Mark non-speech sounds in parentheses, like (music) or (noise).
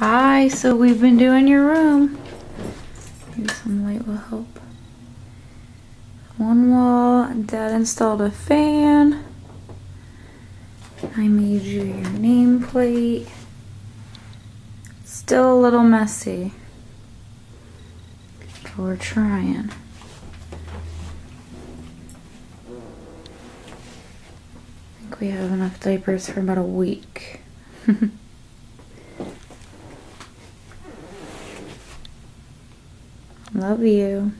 Hi, so we've been doing your room. Maybe some light will help. One wall, Dad installed a fan. I made you your nameplate. Still a little messy. But we're trying. I think we have enough diapers for about a week. (laughs) Love you.